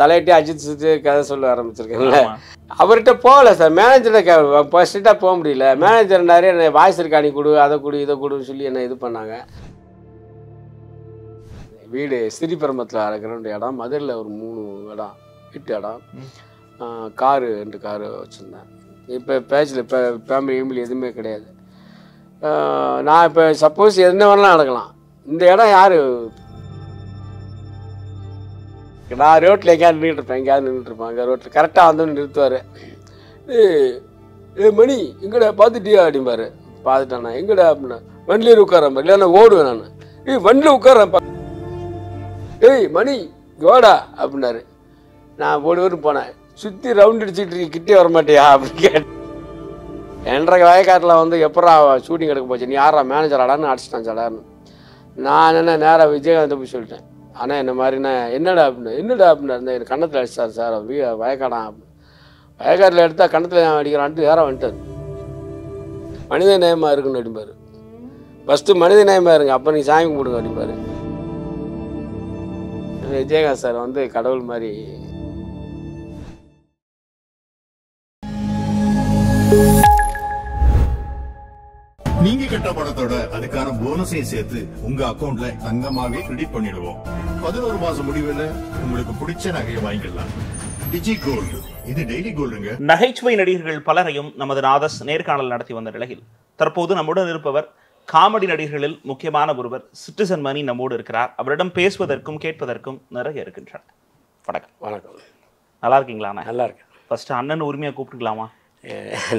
தலையிட்டே அஜித் சுற்றி கதை சொல்ல ஆரம்பிச்சிருக்கேன்ல. அவர்கிட்ட போகல சார். மேனேஜர்கிட்ட இப்போ ஸ்ட்ரிக்டாக போக முடியல. மேனேஜர் நிறைய என்ன வாய்ஸ் இருக்காணி கொடு அதை கொடு இதை கொடுன்னு சொல்லி என்ன இது பண்ணாங்க. வீடு ஸ்ரீபெரும்பத்தில் இருக்கிற இடம் மதுரையில் ஒரு மூணு இடம் வீட்டு இடம். காரு ரெண்டு காரு வச்சுருந்தேன். இப்போ பேச்சில் இப்போ ஃபேமிலி ஃபேமிலி எதுவுமே கிடையாது. நான் இப்போ சப்போஸ் என்ன வேணாலும் நடக்கலாம். இந்த இடம் யார் நான் ரோட்டில் எங்கேயாவது நின்றுட்டு இருப்பேன். எங்கேயாவது நின்றுட்டு இருப்பேன். அங்கே ரோட்டில் கரெக்டாக வந்து நிறுத்துவார். ஏ ஏ மணி எங்கடா பார்த்துட்டியா? அப்படிம்பாரு. பார்த்துட்டானா எங்கடா? அப்படின்னா வண்டியில் உட்காரம்பா பாரு. இல்லைன்னா ஓடுவேன் நான். ஏய் வண்டியில் உட்காரப்பா ஏய் மணி ஓடா அப்படின்னாரு. நான் ஒரு போனேன். சுற்றி ரவுண்ட் அடிச்சுட்டு கிட்டே வர மாட்டியா? அப்படின்னு கேட்டேன். என்ற வயக்காட்டில் வந்து எப்படா ஷூட்டிங் எடுக்க போச்சு? நீ யாரா மேனேஜராடான்னு அடிச்சிட்டான் சடான்னு நான் என்ன நேராக விஜயகாந்த் போய் சொல்லிட்டேன். ஆனால் என்ன மாதிரினா என்னடா அப்படின்னு என்னடா அப்படின்னு எனக்கு கண்ணத்தில் அடிச்சார் சார் வீ வயக்காடான் அப்படின்னு. வயக்காட்டில் எடுத்தால் கண்ணத்தில் ஏன் அடிக்கிறான்ட்டு யாரா வந்துட்டார். மனித நியமாக இருக்குன்னு அடிப்பார் ஃபஸ்ட்டு மனித நியமாக இருங்க அப்போ நீங்கள் சாமி கும்பிடுங்க அடிப்பார் விஜயகாந்த் சார் வந்து கடவுள் மாதிரி. நீங்க கட்ட பணத்தோட அதுக்கான போனஸையும் சேர்த்து உங்க அக்கவுண்ட்ல தங்கமாவே கிரெடிட் பண்ணிடுவோம். பதினோரு மாசம் முடிவுல உங்களுக்கு பிடிச்ச நகையை வாங்கிக்கலாம் டிஜி கோல்டு இது டெய்லி கோல்டுங்க நகைச்சுவை நடிகர்கள் பலரையும் நமது நாதஸ் நேர்காணல் நடத்தி வந்த நிலையில் தற்போது நம்முடன் இருப்பவர் காமெடி நடிகர்களில் முக்கியமான ஒருவர் சிட்டிசன் மணி நம்மோடு இருக்கிறார். அவரிடம் பேசுவதற்கும் கேட்பதற்கும் நிறைய இருக்கின்றன வணக்கம். வணக்கம். நல்லா இருக்கீங்களா அண்ணா? நல்லா இருக்கேன். ஃபர்ஸ்ட் அண்ணன் உரிமையா கூப்பிட்டுக்கலாமா?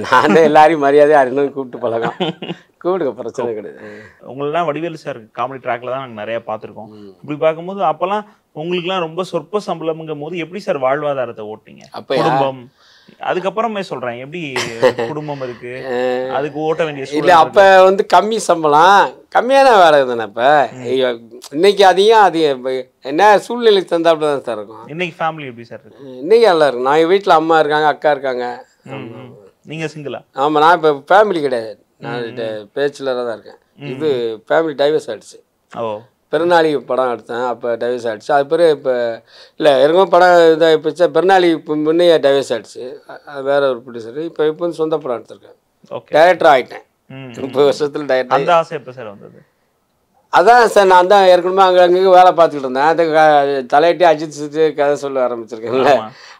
நான் எல்லாரையும் மரியாதையாக இன்னும் கூப்பிட்டு பழகம் கூப்பிடுங்க பிரச்சனை கிடையாது. உங்களெல்லாம் வடிவேலு சார் காமெடி ட்ராக்ல தான் நாங்கள் நிறைய பார்த்துருக்கோம். இப்படி பார்க்கும்போது அப்பெல்லாம் உங்களுக்குலாம் ரொம்ப சொற்ப சம்பளம்ங்கும் போது எப்படி சார் வாழ்வாதாரத்தை ஓட்டிங்க அப்ப குடும்பம். அதுக்கப்புறமே சொல்றேன் எப்படி குடும்பம் இருக்கு? அதுக்கு ஓட்ட வேண்டிய இல்லை அப்போ வந்து கம்மி சம்பளம். கம்மியான வேலை தானே இப்போ இன்னைக்கு அதிகம் அதிகம். இப்ப என்ன சூழ்நிலை தந்தாப்புல தான் சார் இருக்கும். இன்னைக்கு ஃபேமிலி எப்படி சார் இருக்கு? இன்னைக்கு நல்லா இருக்கும் நான் வீட்டில் அம்மா இருக்காங்க அக்கா இருக்காங்க. நீங்க சிங்கிளா ஆமாம் நான் இப்போ ஃபேமிலி கிடையாது. நான் பேச்சுலராக தான் இருக்கேன். இது ஃபேமிலி டைவர்ஸ் ஆயிடுச்சு. ஓ. பெருநாளி படம் எடுத்தேன் அப்போ டைவர்ஸ் ஆயிடுச்சு. அது பிறகு இப்போ இல்லை இருக்கும் படம் இதாக இப்போ பெருநாளி இப்போ முன்னே டைவர்ஸ் ஆயிடுச்சு. அது வேற ஒரு ப்ரொடியூசர் இப்போ இப்போ வந்து சொந்த படம் எடுத்திருக்கேன். டைரக்டர் ஆகிட்டேன் முப்பது வருஷத்தில் டைரக்டர் அந்த ஆசை எப்போ சார் வந்தது? அதான் சார் நான் தான் ஏற்கனவே அங்கே அங்கங்கே வேலை பார்த்துக்கிட்டு இருந்தேன். அது தலையிட்டே அஜித் சுற்றி கதை சொல்ல ஆரம்பிச்சிருக்கேன்ல.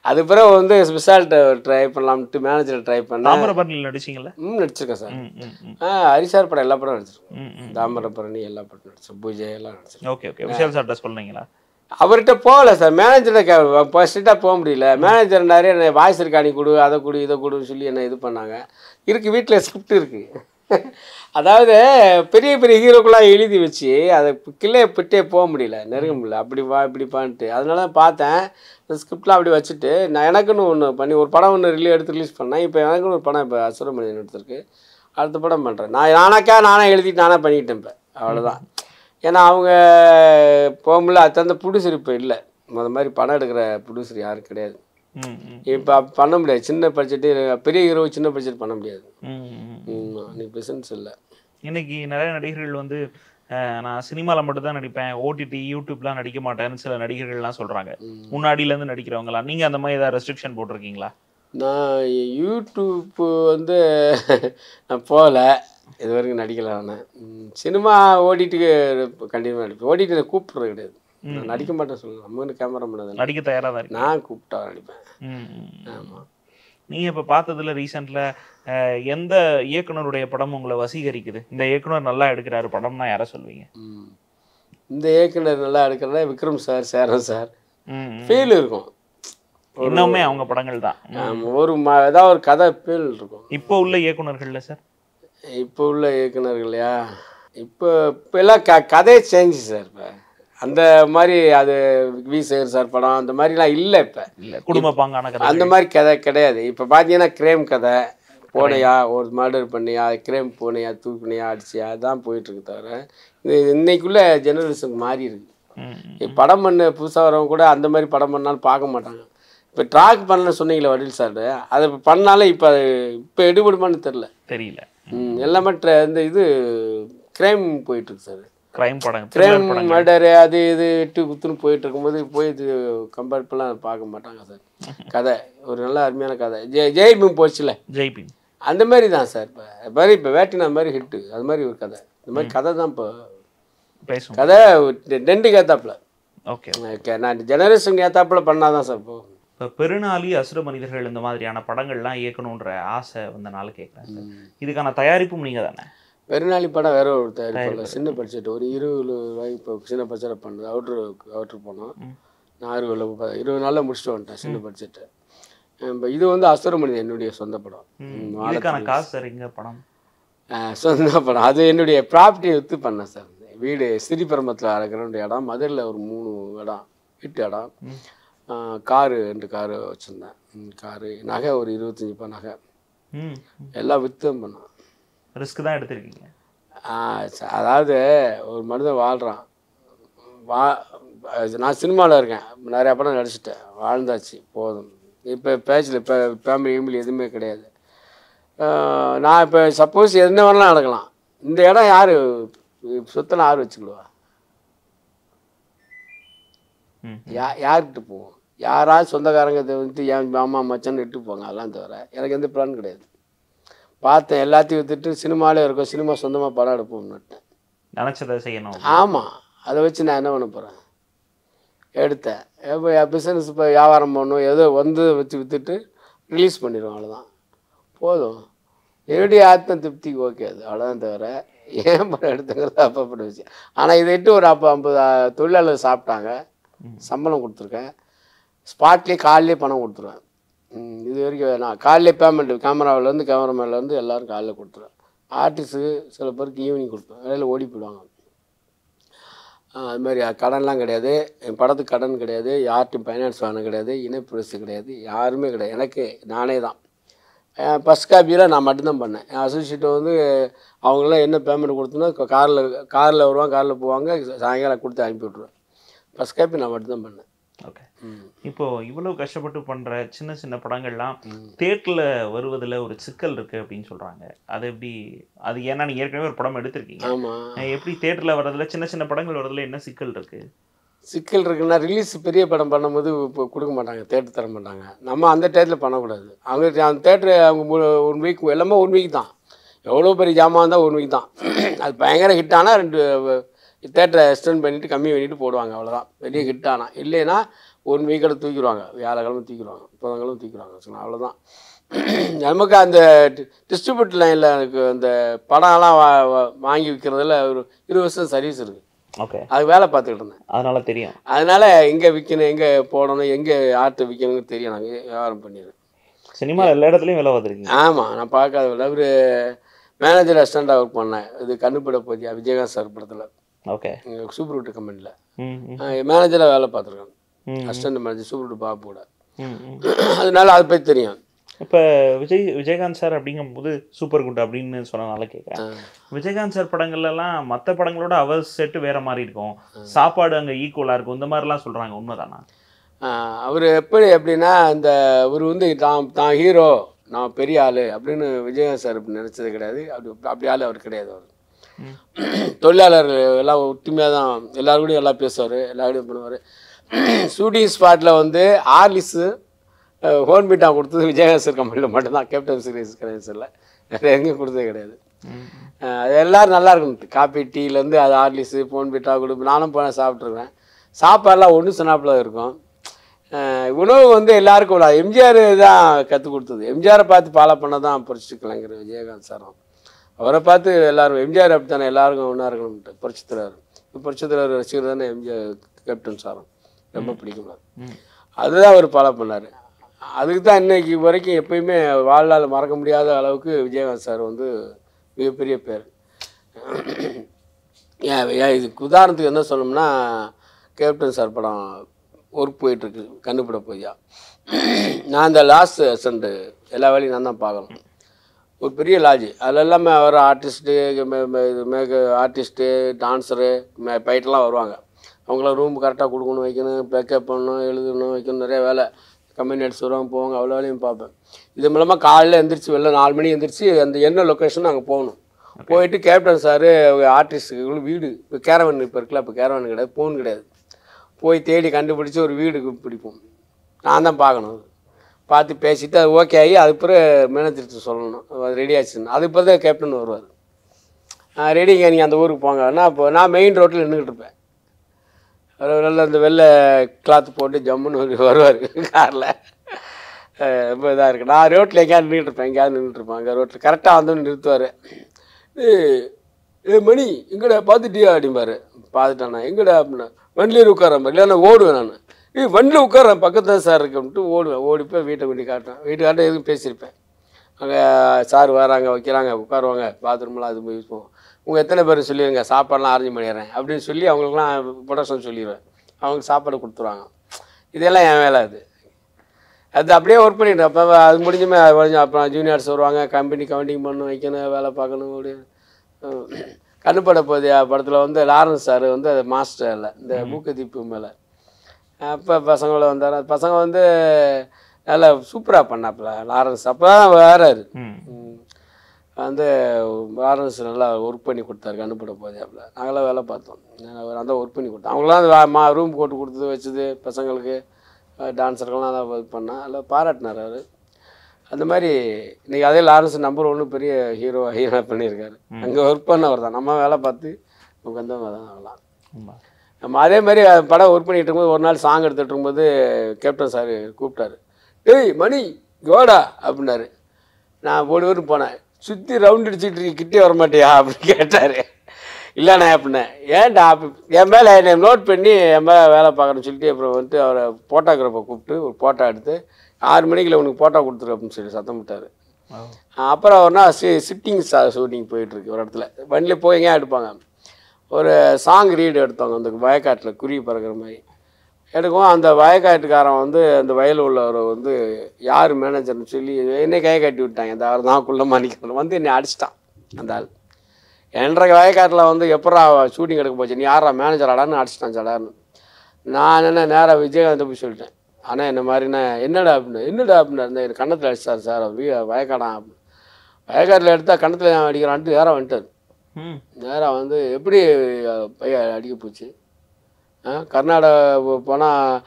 அது பிறகு வந்து ஸ்பெஷாலிட்ட ட்ரை பண்ணலாம்ட்டு மேனேஜர் ட்ரை பண்ணேன். நடிச்சீங்கல்ல? ம் நடிச்சிருக்கேன் சார். ஆ ஹரிசார் படம் எல்லா படம் நடிச்சிருக்கேன். தாமிரபரணி எல்லா படம் நடிச்சேன் பூஜை எல்லாம் நடிச்சிருக்கேன். Okay okay. விஷால் சார்ட்ட சொல்றீங்களா அவர்கிட்ட போகல சார். மேனேஜர்கிட்ட இப்போ ஸ்ட்ரிக்டாக போக முடியல. மேனேஜர் நிறைய வாய்ஸ் இருக்காணி கொடு அதை கொடு இதை கொடுன்னு சொல்லி என்ன இது பண்ணாங்க. இருக்கு வீட்டில் ஸ்கிரிப்ட் இருக்கு. அதாவது பெரிய பெரிய ஹீரோக்கெல்லாம் எழுதி வச்சு அதை கிளே பிட்டே போக முடியல நெருங்க முடியல. அப்படி வா இப்படி பான்ட்டு அதனால தான் பார்த்தேன். இந்த ஸ்கிரிப்ட்லாம் அப்படி வச்சுட்டு நான் எனக்குன்னு ஒன்று பண்ணி ஒரு படம் ஒன்று ரிலீ எடுத்து ரிலீஸ் பண்ணேன். இப்போ எனக்குன்னு ஒரு படம் இப்போ அசுரமணியன் எடுத்திருக்கு. அடுத்த படம் பண்ணுறேன் நான் நானாக்கா நானே எழுதிட்டு நானே பண்ணிக்கிட்டேன் இப்போ. அவ்வளோதான் ஏன்னா அவங்க போக முடியல அது தகுந்த ப்ரொடியூசர் இப்போ இல்லை. முத மாதிரி படம் எடுக்கிற ப்ரொடியூசர் யாரும் கிடையாது. இப்போ பண்ண முடியாது. சின்ன பட்ஜெட்டு பெரிய ஹீரோ சின்ன பட்ஜெட் பண்ண முடியாது. இன்னைக்கு பிசினஸ் இல்லை. இன்னைக்கு நிறைய நடிகர்கள் வந்து நான் சினிமாவில் மட்டும் தான் நடிப்பேன் ஓடிடி யூடியூப்லாம் நடிக்க மாட்டேன்னு சில நடிகர்கள்லாம் சொல்றாங்க. முன்னாடியிலேருந்து நடிக்கிறவங்களா நீங்க அந்த மாதிரி ஏதாவது ரெஸ்ட்ரிக்ஷன் போட்டிருக்கீங்களா? நான் யூடியூப்பு வந்து நான் போகல. இது வரைக்கும் நடிக்கல நான். சினிமா ஓடிட்டுக்கு கண்டிப்பாக நடிப்பேன். ஓடிட்டு கூப்பிட்றது கிடையாது. நான் நடிக்க மாட்டேன் சொல்லலாம் நம்ம கேமரா பண்ணது நடிக்க தயாரா தான் நான் கூப்பிட்டா நடிப்பேன். ஆமாம் நீங்க இப்ப பார்த்ததுல ரீசெண்ட்ல எந்த இயக்குனருடைய படம் உங்களை வசீகரிக்குது? இந்த இயக்குனர் நல்லா எடுக்கிறாரு படம்னா யாரை சொல்வீங்க? ம். இந்த இயக்குனர் நல்லா எடுக்கிறதா Vikram sir Cheran sir. Feel இருக்கும். இன்னுமே அவங்க படங்கள் தான். ஒரு ஏதாவது ஒரு கதை ஃபீல் இருக்கும். இப்போ உள்ள இயக்குனர்கள்ல சார்? இப்போ உள்ள இயக்குனர்களையா இப்போ இப்போ எல்லாம் க கதையே சேஞ்சு சார் இப்போ. அந்த மாதிரி அது வி சேகர் சார் படம் அந்த மாதிரிலாம் இல்லை இப்போ. இல்ல குடும்ப பாங்கான கதை அந்த மாதிரி கதை கிடையாது. இப்போ பார்த்தீங்கன்னா கிரேம் கதை போனையா ஒரு மர்டர் பண்ணியா கிரேம் போனையா தூக்குனியா அடிச்சியா அதான் போயிட்டுருக்கு தவிர இது இன்னைக்குள்ள ஜெனரேஷன் மாறி இருக்கு. படம் பண்ண புதுசாக வரவங்க கூட அந்த மாதிரி படம் பண்ணாலும் பார்க்க மாட்டாங்க. இப்போ ட்ராக் பண்ணல சொன்னீங்களே வடில் சார் அதை இப்ப பண்ணாலும் இப்போ இப்போ எடுபடுமான்னு தெரில தெரியல. ம், எல்லாமே இந்த இது கிரைம் போயிட்டுருக்கு சார் கிரைம் படம் கிரைம் மர்டரு அது இது இட்டு குத்துன்னு போயிட்டு இருக்கும்போது போய் இது கம்பேர் பண்ணலாம் பார்க்க மாட்டாங்க சார். கதை ஒரு நல்ல அருமையான கதை. ஜெய் ஜெய்பீம் போச்சுல. ஜெய்பி அந்த மாதிரி தான் சார். இப்போ மாதிரி இப்போ வேட்டினா மாதிரி ஹிட்டு அது மாதிரி ஒரு கதை. இந்த மாதிரி கதை தான் இப்போ பேசும் கதை ரெண்டுக்கு ஏத்தாப்புல. Okay okay. நான் ஜெனரேஷன் ஏத்தாப்புல பண்ணாதான் சார் இப்போ இப்போ பெருநாளி அசுர மனிதர்கள் இந்த மாதிரியான படங்கள்லாம் இயக்கணுன்ற ஆசை வந்தனால கேட்குறேன் இதுக்கான தயாரிப்பும் நீங்க தானே பெருநாளி படம் வேற ஒரு தயாரிப்பில் சின்ன பட்ஜெட். ஒரு இருபது ரூபாய் இப்போ சின்ன பட்ஜெட்டில் பண்ணது. அவுட்ரு அவுட்ரு போனோம். நான் அறுபதுல இருபது நாளில் முடிச்சுட்டு வந்துட்டேன் சின்ன பட்ஜெட்டு இப்போ இது வந்து அசுர மனிதன் என்னுடைய சொந்த படம். காசு படம்? சொந்த படம். அது என்னுடைய ப்ராப்பர்ட்டியை விற்று பண்ணேன் சார். வீடு ஸ்ரீபெரும்பத்தில் இருக்கிற இடம். மதுரையில் ஒரு மூணு இடம் வீட்டு இடம். காரு ரெண்டு காரு வச்சுருந்தேன். காரு நகை ஒரு இருபத்தஞ்சி பா நகை. எல்லாம் விற்று பண்ணேன். ரிஸ்க் தான் எடுத்திருக்கீங்க. அதாவது ஒரு மனிதன் வாழ்கிறான் வா நான் சினிமாவில் இருக்கேன். நிறையா படம் நடிச்சிட்டேன். வாழ்ந்தாச்சு போதும். இப்போ பேச்சில் இப்போ ஃபேமிலி கிமிலி எதுவுமே கிடையாது. நான் இப்போ சப்போஸ் என்ன வேணாலும் நடக்கலாம். இந்த இடம் யார்? சொத்தெல்லாம் யார் வச்சுக்கிடுவா? யா யார்கிட்ட போவோம்? யாராவது சொந்தக்காரங்க வந்துட்டு என் மாமா மச்சான்னு இட்டு போங்க அதெல்லாம் தவிர. எனக்கு எந்த பிளான் கிடையாது. பார்த்தேன் எல்லாத்தையும் வித்துட்டு சினிமாலே இருக்கும் சினிமா சொந்தமாக படம் எடுப்போம்னுட்டேன் நினைச்சதை செய்யணும். ஆமாம் அதை வச்சு நான் என்ன பண்ண போகிறேன் எடுத்தேன். இப்போ பிஸ்னஸ் இப்போ வியாபாரம் பண்ணணும் ஏதோ வந்து வச்சு விற்றுட்டு ரிலீஸ் பண்ணிடுவோம் அவ்வளோதான் போதும். என்னுடைய ஆத்ம திருப்திக்கு ஓகே அது அவ்வளோதான் தவிர ஏன் படம் எடுத்துங்கிறது அப்பப்பட்ட விஷயம். ஆனால் இதை இட்டு ஒரு அப்போ ஐம்பது தொழிலாளர் சாப்பிட்டாங்க. சம்பளம் கொடுத்துருக்கேன். ஸ்பாட்லேயே காலையிலே பணம் கொடுத்துருவேன். இது வரைக்கும் நான் காலையில் பேமெண்ட் கேமராவிலேருந்து கேமராமேன்லேருந்து எல்லோரும் காலையில் கொடுத்துருவேன் ஆர்டிஸ்ட்டு சில பேருக்கு ஈவினிங் கொடுப்பேன். வேலையில் ஓடி போயிடுவாங்க. அதுமாதிரி அது மாதிரி கடன்லாம் கிடையாது. என் படத்துக்கு கடன் கிடையாது. யார்ட்டும் ஃபைனான்ஸ் வாங்க கிடையாது. இணைப்பு கிடையாது. யாருமே கிடையாது. எனக்கு நானே தான். ஃபஸ்ட் காப்பியில் நான் மட்டும்தான் பண்ணேன். என் அசோசியேட்டை வந்து அவங்களாம் என்ன பேமெண்ட் கொடுத்தோன்னா காரில் காரில் வருவாங்க காரில் போவாங்க சாயங்காலம் கொடுத்து அனுப்பி விட்ருவேன் ஃபஸ்ட் காப்பி நான் மட்டும்தான் பண்ணேன். ஓகே இப்போ இவ்வளவு கஷ்டப்பட்டு பண்ற சின்ன சின்ன படங்கள்லாம் தேட்டர்ல வருவதுல ஒரு சிக்கல் இருக்கு அப்படின்னு சொல்றாங்க. அது எப்படி அது ஏன்னா நீங்க ஏற்கனவே ஒரு படம் எடுத்திருக்கீங்க. எப்படி தேட்டர்ல வர்றதுல சின்ன சின்ன படங்கள் வர்றதுல என்ன சிக்கல் இருக்கு? சிக்கல் இருக்குன்னா ரிலீஸ் பெரிய படம் பண்ணும்போது இப்போ கொடுக்க மாட்டாங்க தேட்டர் தர மாட்டாங்க. நம்ம அந்த டேட்டில் பண்ணக்கூடாது. அவங்க அந்த தேட்டரு அவங்க ஒன் வீக் எல்லாமே ஒன் வீக் தான். எவ்வளோ பெரிய ஜாமான் இருந்தால் ஒன் வீக் தான். அது பயங்கர ஹிட் ஆனால் ரெண்டு தேட்டரை எக்ஸ்டெண்ட் பண்ணிவிட்டு கம்மி பண்ணிட்டு போடுவாங்க அவ்வளோதான் பெரிய ஹிட் ஆனால் இல்லைன்னா ஒன் வீக்கோட தூக்கிடுவாங்க. வியாழக்கிழமை தூக்கிடுவாங்க புதன்கிழமை தூக்கிடுவாங்க சொன்னா அவ்வளோதான் நமக்கு அந்த டிஸ்ட்ரிபியூட் லைனில் எனக்கு அந்த படம்லாம் வா- வாங்கி விற்கிறதுல ஒரு இருபது வருஷம் சர்வீஸ் இருக்குது ஓகே அது வேலை பார்த்துக்கிட்டு இருந்தேன். அதனால தெரியும். அதனால எங்கே விற்கணும் எங்கே போடணும் எங்கே ஆட்டை விற்கணும்னு தெரியும். நாங்கள் வியாபாரம் பண்ணிடுறேன் சினிமா எல்லா இடத்துலயும் வேலை பார்த்துருக்கீங்க. ஆமாம் நான் பார்க்காத அவர் மேனேஜர் அசிஸ்டண்ட்டாக ஒர்க் பண்ணேன். இது கண்ணுப்பட போதியா விஜயகாந்த் சார் படத்தில். ஓகே. சூப்பர் விட்டு கம்பெனியில் மேனேஜராக வேலை பார்த்துருக்கேன். அசிஸ்டன்ட் மேனேஜர் சூப்பர் விட்டு பாப்பு கூட. அதனால அதை பற்றி தெரியும். இப்ப விஜய் விஜயகாந்த் சார் அப்படிங்கும்போது சூப்பர் குட் அப்படின்னு சொன்னனால கேட்குறேன் விஜயகாந்த் சார் படங்கள்ல எல்லாம் மற்ற படங்களோட அவர் செட்டு வேற மாதிரி இருக்கும். சாப்பாடு அங்க ஈக்குவலா இருக்கும். இந்த மாதிரிலாம் சொல்றாங்க. உண்மைதானா? அவர் எப்படி எப்படின்னா அந்த அவர் வந்து தான் தான் ஹீரோ நான் பெரிய ஆள் அப்படின்னு விஜயகாந்த் சார் நினச்சது கிடையாது. அப்படி அப்படி ஆள் அவர் கிடையாது அவர். தொழிலாளர் எல்லாம் ஒற்றுமையாக தான் எல்லாருக்கூடையும் எல்லாம் பேசுவார் எல்லாருடையும் பண்ணுவார். ஷூட்டிங் ஸ்பாட்டில் வந்து ஆர்லிஸு ஹோன் பீட்டா கொடுத்தது விஜயகாசர் கம்பெனியில் மட்டும்தான். கேப்டன் சீரிஸ் கிடையாது வேறு எங்கேயும் கொடுத்தது கிடையாது. அது எல்லோரும் நல்லா இருக்கும். காப்பி டீலேருந்து அது ஆர்லிஸு ஃபோன் பீட்டா கொடுப்பு நானும் போனேன் சாப்பிட்ருவேன் சாப்பாடெல்லாம் ஒன்று சொன்னாப்புல இருக்கும். உணவு வந்து எல்லாருக்கும் விடாது எம்ஜிஆர் தான் கற்றுக் கொடுத்தது. எம்ஜிஆரை பார்த்து ஃபாலோ பண்ண தான் புரட்சி விஜயகாந்த் சாரும் அவரை பார்த்து எல்லாரும் எம்ஜிஆர் அப்படி தானே எல்லாருக்கும் ஒன்றா இருக்கணும்ட்டு புரட்சி தலைவர். புரட்சி தலைவர் ரசிகர் தானே எம்ஜிஆர் கேப்டன் சாரும். ரொம்ப பிடிக்கும். அதுதான் அவர் ஃபாலோ பண்ணார். அதுக்கு தான் இன்னைக்கு வரைக்கும் எப்பயுமே வாழ்நாள் மறக்க முடியாத அளவுக்கு விஜயகாந்த் சார் வந்து மிகப்பெரிய பேர். ஏன் இதுக்கு உதாரணத்துக்கு என்ன சொல்லணும்னா கேப்டன் சார் படம் ஒர்க் போயிட்டுருக்கு கண்ணுப்பட போய்யா நான் அந்த லாஸ்ட் அசண்ட் எல்லா வேலையும் நான் தான் பார்க்கணும். ஒரு பெரிய லாட்ஜ் அதில் எல்லாமே வர ஆர்டிஸ்ட்டு இது மேக ஆர்டிஸ்ட்டு டான்ஸரு பைட்டெல்லாம் வருவாங்க. அவங்களாம் ரூம் கரெக்டாக கொடுக்கணும் வைக்கணும் பேக்கப் பண்ணணும் எழுதணும் வைக்கணும் நிறைய வேலை. கம்பெனி அடிச்சு வருவாங்க போவாங்க அவ்வளோ வேலையும் பார்ப்பேன். இது மூலமாக காலையில் எந்திரிச்சு வெளில நாலு மணி எந்திரிச்சு அந்த என்ன லொக்கேஷன் அங்கே போகணும். போயிட்டு கேப்டன் சார் ஆர்டிஸ்ட்டுக்கு வீடு. இப்போ கேரவன் இப்போ இருக்குல்ல இப்போ கேரவன் கிடையாது ஃபோன் கிடையாது. போய் தேடி கண்டுபிடிச்சி ஒரு வீடு பிடிப்போம். நான் தான் பார்க்கணும். பார்த்து பேசிட்டு அது ஓகே ஆகி அது பிறகு மேனேஜர்கிட்ட சொல்லணும். அது ரெடி ஆச்சுன்னு. அது பிறகு தான் கேப்டன் வருவார். ரெடிங்க நீங்கள் அந்த ஊருக்கு போங்க. நான் இப்போ நான் மெயின் ரோட்டில் நின்றுக்கிட்டு இருப்பேன். அவர் நல்ல அந்த வெள்ளை கிளாத் போட்டு ஜம்முன்னு வருவார் காரில். ரொம்ப இதாக இருக்குது நான் ரோட்டில் எங்கேயாவது நின்றுட்டு இருப்பேன். எங்கேயாவது நின்றுட்டு இருப்பேன். அங்கே ரோட்டில் கரெக்டாக வந்து நிறுத்துவார். ஏ மணி எங்கடா பார்த்துட்டியா? அப்படிம்பாரு. பார்த்துட்டாண்ணா எங்கடா? அப்படின்னா வண்டியில் உட்காரம்பார் இல்லைன்னா ஓடுவேன் நான். ஏய் வண்டியில் உட்காரேன் பக்கத்தில் சார் இருக்கு. அப்படின்ட்டு ஓடுவேன். ஓடி போய் வீட்டை கொண்டு காட்டேன் வீட்டு காட்ட எதுவும் பேசியிருப்பேன். அங்கே சார் வராங்க வைக்கிறாங்க உட்காருவாங்க. பாத்ரூம்லாம் அது போய் யூஸ் பண்ணுவோம். உங்கள் எத்தனை பேர் சொல்லிடுங்க சாப்பாடுலாம் அரேஞ்ச் பண்ணிடுறேன். அப்படின்னு சொல்லி அவங்களுக்குலாம் ப்ரொடக்ஷன் சொல்லிடுவேன். அவங்களுக்கு சாப்பாடு கொடுத்துருவாங்க. இதெல்லாம் என் வேலை அது. அது அப்படியே ஒர்க் பண்ணிட்டு அப்போ அது முடிஞ்சுமே முடிஞ்சு அப்புறம் ஜூனியர்ஸ் வருவாங்க. கம்பெனி கவுண்டிங் பண்ணணும் வைக்கணும் வேலை பார்க்கணும் அப்படி. கண்ணுப்பட போதியா படத்தில் வந்து லாரன்ஸ் சார் வந்து அது மாஸ்டர் இல்லை. இந்த மூக்கதீப்பு மேலே. அப்போ பசங்கள வந்தார். பசங்க வந்து நல்லா சூப்பராக பண்ணாப்புல. லாரன்ஸ் அப்போ தான் வேறாரு. வந்து லாரன்ஸ் நல்லா ஒர்க் பண்ணி கொடுத்தாரு கண்ணுப்பட போதியாப்புல நாங்களாம் வேலை பார்த்தோம். தான் ஒர்க் பண்ணி கொடுத்தோம். அவங்களாம் அந்த மா ரூம் போட்டு கொடுத்தது வச்சது பசங்களுக்கு டான்ஸருக்கெல்லாம் தான் இது பண்ணால் அதில் பாராட்டினார் அவர். அந்த மாதிரி இன்னைக்கு அதே லாரன்ஸ் நம்பர் ஒன்று பெரிய ஹீரோ ஹீரோ பண்ணியிருக்காரு. அங்கே ஒர்க் பண்ணவர் தான் நம்ம வேலை பார்த்து உட்காந்தவங்க தான் ஆமா. நம்ம அதே மாதிரி படம் ஒர்க் பண்ணிட்டு இருக்கும்போது ஒரு நாள் சாங் எடுத்துகிட்டு இருக்கும்போது கேப்டன் சார் கூப்பிட்டாரு. டேய் மணி கோடா அப்படின்னாரு. நான் ஒரு ஊருக்கு போனேன். சுற்றி ரவுண்ட் அடிச்சுட்டு கிட்டே வர மாட்டியா? அப்படின்னு கேட்டார். இல்லைண்ணே அப்படின்னேன். ஏன்டா? என் மேலே என்னை நோட் பண்ணி என் மேலே வேலை பார்க்கணும்னு சொல்லிட்டு அப்புறம் வந்துட்டு அவரை ஃபோட்டோகிராஃபை கூப்பிட்டு ஒரு ஃபோட்டோ எடுத்து ஆறு மணிக்குள்ள உனக்கு ஃபோட்டோ கொடுத்துரு அப்படின்னு சொல்லி சத்தம் விட்டார். அப்புறம் அவர்னா சி சிட்டிங் ஷூட்டிங் போயிட்டுருக்கு ஒரு இடத்துல. வண்டியில் போய் எங்கேயா எடுப்பாங்க. ஒரு சாங் ரீடு எடுத்தோங்க அந்த வயக்காட்டில் குருவி பறக்கிற மாதிரி. எடுக்கும் அந்த வயக்காட்டுக்காரன் வந்து அந்த வயலில் உள்ளவர் வந்து யார் மேனேஜர்னு சொல்லி என்னை கை கட்டி விட்டாங்க. இந்த அவர் தான் குள்ள மாணிக்கிறேன் வந்து என்னை அடிச்சிட்டான் அந்த ஆள். என்ற வயக்காட்டில் வந்து எப்படா ஷூட்டிங் எடுக்க போச்சு? நீ யாரா மேனேஜராடான்னு அடிச்சிட்டான் சடார்னு நான் என்ன நேராக விஜயகாந்த் போய் சொல்லிட்டேன். ஆனால் என்ன மாதிரினா என்னடா அப்படின்னு என்னடா அப்படின்னு இந்த கண்ணத்தில் அடிச்சிட்டார் சார். வயக்காடான் அப்படின்னு. வயக்காட்டில் எடுத்தால் கண்ணத்தில் அடிக்கிறான்ட்டு வேற வந்துட்டார். நேராக வந்து எப்படி பையன் அடிக்க போச்சு? கர்நாடகா போனால்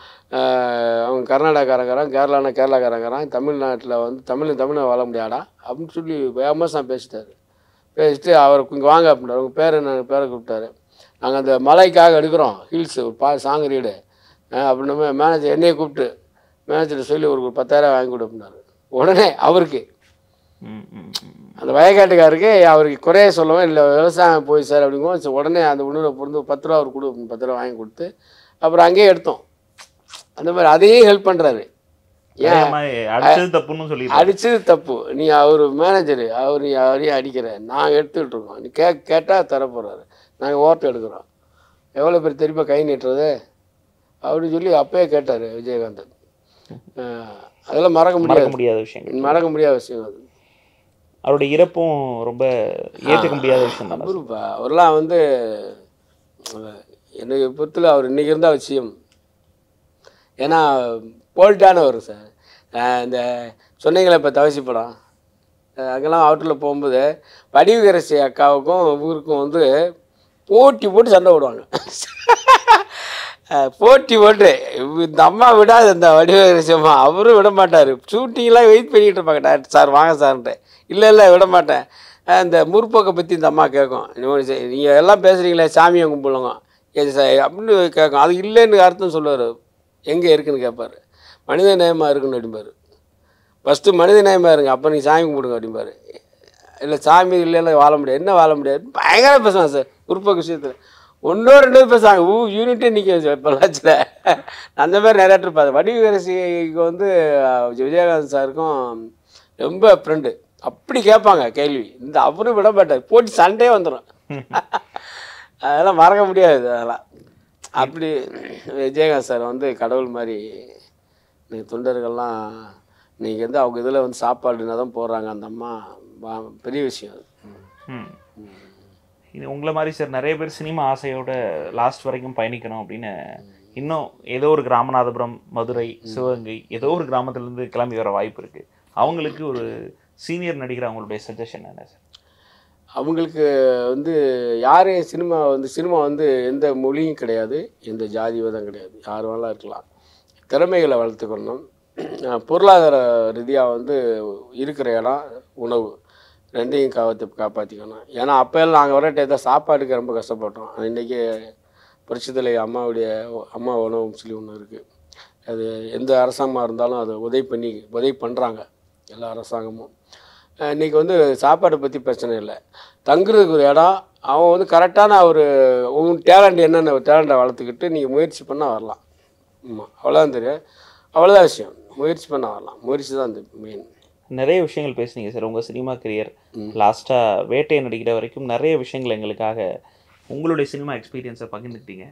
அவங்க கர்நாடகாக்காரங்கிறான் கேரளானா கேரளாக்காரங்கிறான் தமிழ்நாட்டில் வந்து தமிழ் தமிழை வாழ முடியாடா? அப்படின்னு சொல்லி வேகமாக பேசிட்டாரு. பேசிட்டு அவர் இங்கே வாங்க அப்படின்னாரு உங்கள் பேர் என்ன? பேரை கூப்பிட்டாரு. நாங்கள் அந்த மலைக்காக எடுக்கிறோம் ஹில்ஸ் ஒரு பா சாங் ரீடு. அப்படின்னு மேனேஜர் என்னையை கூப்பிட்டு மேனேஜர்கிட்ட சொல்லி ஒரு பத்தாயிரம் வாங்கி கொடு அப்படின்னாரு. உடனே அவருக்கு அந்த வயக்காட்டுக்காருக்கு அவருக்கு குறைய சொல்லவும் இல்லை விவசாயம் போய் சார் அப்படிங்கும்போது உடனே அந்த உணவை பொருந்து பத்து ரூபா அவர் கொடு பத்து ரூபா வாங்கி கொடுத்து அப்புறம் அங்கேயே எடுத்தோம். அந்த மாதிரி அதையும் ஹெல்ப் பண்ணுறாரு ஏன்? அடிச்சது தப்புன்னு சொல்லி அடிச்சது தப்பு. நீ அவர் மேனேஜரு அவர் நீ அவரையும் அடிக்கிற நாங்கள் எடுத்துக்கிட்டு இருக்கோம். நீ கே கேட்டால் தர போகிறாரு நாங்கள் ஓட்டு எடுக்கிறோம். எவ்வளோ பேர் திரும்ப கை நீட்டுறது? அப்படின்னு சொல்லி அப்பயே கேட்டார் விஜயகாந்தன் அதெல்லாம் மறக்க முடியாது. முடியாத விஷயங்கள். மறக்க முடியாத விஷயம் அது அவருடைய இறப்பும் ரொம்ப ஏற்றுக்க முடியாத விஷயம் தான்? வந்து என்னை பொறுத்தில் அவர் இன்னைக்கு இருந்தால் விஷயம். ஏன்னா போல்ட்டானவர் சார். இந்த சொன்னீங்களே இப்போ தவசி படம் அங்கெல்லாம் அவுட்டரில் போகும்போது வடிவகரசி அக்காவுக்கும் ஊருக்கும் வந்து போட்டி போட்டு சண்டை விடுவாங்க அஹ், போட்டி போட்டு இந்த அம்மா விடாது இந்த வடிவகரசி அவரும் விட மாட்டார் ஷூட்டிங்லாம் வெயிட் பண்ணிகிட்டு இருப்பாங்க. டேரக்டர் சார் வாங்க சார்ன்ட்டு. இல்லை இல்லை விட மாட்டேன் இந்த முற்போக்கை பற்றி இந்த அம்மா கேட்கும். நீங்கள் எல்லாம் பேசுகிறீங்களே சாமியை கும்பிடுங்க. ஏ சார் அப்படின்னு கேட்கும். அது இல்லைன்னு அர்த்தம் சொல்லுவார். எங்கே இருக்குன்னு கேட்பாரு. மனித நேயமாக இருக்குன்னு அப்படிம்பார். ஃபஸ்ட்டு மனித நேயமாக இருங்க அப்போ நீங்கள் சாமி கும்பிடுங்க அப்படிம்பாரு. இல்லை சாமி இல்லை இல்லை வாழ முடியாது. என்ன வாழ முடியாது? பயங்கர பேசுவேன் சார் முற்போக்கு விஷயத்தில். ஒன்றோ ரெண்டோ பேசுவாங்க ஊ யூனிட்டே நிற்க பொள்ளாச்சியில் அந்த மாதிரி நிறைய இருப்பாரு வடிவரசிக்கு வந்து விஜயகாந்த் சாருக்கும் ரொம்ப ஃப்ரெண்டு அப்படி கேட்பாங்க கேள்வி. இந்த அவரும் விட மாட்டார் போட்டு சண்டே வந்துடும் அதெல்லாம் மறக்க முடியாது அதெல்லாம். அப்படி விஜயகாந்த் சார் வந்து கடவுள் மாதிரி இன்னைக்கு தொண்டர்கள்லாம் இன்னைக்கு வந்து அவங்க இதில் வந்து சாப்பாடுனா தான் போடுறாங்க. அந்த அம்மா பெரிய விஷயம் அது. ம். இது உங்களை மாதிரி சார் நிறைய பேர் சினிமா ஆசையோட லாஸ்ட் வரைக்கும் பயணிக்கணும் அப்படின்னு இன்னும் ஏதோ ஒரு கிராமநாதபுரம் மதுரை சிவகங்கை ஏதோ ஒரு கிராமத்துலேருந்து கிளம்பி வர வாய்ப்பு இருக்கு. அவங்களுக்கு ஒரு சீனியர் நடிகர் அவங்களுடைய சஜஷன் என்ன சார் அவங்களுக்கு வந்து யாரையும் சினிமா வந்து சினிமா வந்து எந்த மொழியும் கிடையாது எந்த ஜாதி மதம் கிடையாது. யார் வேணாலும் இருக்கலாம். திறமைகளை வளர்த்துக்கணும். பொருளாதார ரீதியாக வந்து இருக்கிற இடம் உணவு. ரெண்டையும் காவத்து காப்பாற்றிக்கணும் ஏன்னா அப்போல்லாம் நாங்கள் வர டேத்த சாப்பாட்டுக்கு ரொம்ப கஷ்டப்பட்டோம். இன்றைக்கி புரட்சித்தலை அம்மாவுடைய அம்மா உணவுன்னு சொல்லி ஒன்று இருக்குது அது எந்த அரசாங்கமாக இருந்தாலும் அதை உதவி பண்ணி உதவி பண்ணுறாங்க எல்லா அரசாங்கமும். இன்றைக்கி இன்னைக்கு வந்து சாப்பாடை பற்றி பிரச்சனை இல்லை. தங்குறதுக்கு ஒரு இடம். அவன் வந்து கரெக்டான ஒரு உன் டேலண்ட் என்னென்ன டேலண்ட்டை வளர்த்துக்கிட்டு நீங்கள் முயற்சி பண்ணால் வரலாம். ஆமாம் அவ்வளோதான் தெரியும். அவ்வளோதான் விஷயம். முயற்சி பண்ணால் வரலாம். முயற்சி தான் அந்த மெயின் நிறைய விஷயங்கள் பேசுனீங்க சார். உங்கள் சினிமா கரியர் லாஸ்ட்டாக வேட்டையை நடிக்கிற வரைக்கும் நிறைய விஷயங்கள் எங்களுக்காக உங்களுடைய சினிமா எக்ஸ்பீரியன்ஸை பகிர்ந்துக்கிட்டீங்க.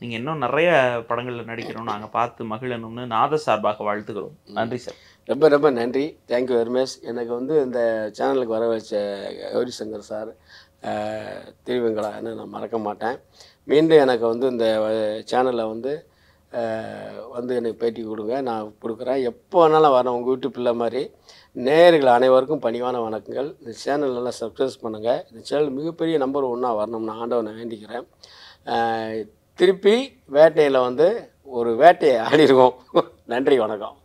நீங்கள் இன்னும் நிறைய படங்களில் நடிக்கணும் நாங்கள் பார்த்து மகிழணும்னு நாத சார்பாக வாழ்த்துக்கிறோம் நன்றி சார். ரொம்ப ரொம்ப நன்றி. தேங்க்யூ வெரி மச் எனக்கு வந்து இந்த சேனலுக்கு வர வச்ச கௌரி சங்கர் சார் திருவெங்கடா என்ன நான் மறக்க மாட்டேன். மீண்டும் எனக்கு வந்து இந்த சேனலில் வந்து வந்து எனக்கு பேட்டி கொடுங்க. நான் கொடுக்குறேன். எப்போ வேணாலும் வரேன். உங்கள் வீட்டு பிள்ளை மாதிரி. நேயர்கள் அனைவருக்கும் பணிவான வணக்கங்கள். இந்த சேனல் நல்லா சப்ஸ்கிரைப் பண்ணுங்கள் இந்த சேனல் மிகப்பெரிய நம்பர் ஒன்றா வரணும்னு ஆண்டவனை வேண்டிக்கிறேன். திருப்பி வேட்டையில் வந்து ஒரு வேட்டையை ஆடிருக்கோம் நன்றி. வணக்கம்.